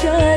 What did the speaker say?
Just.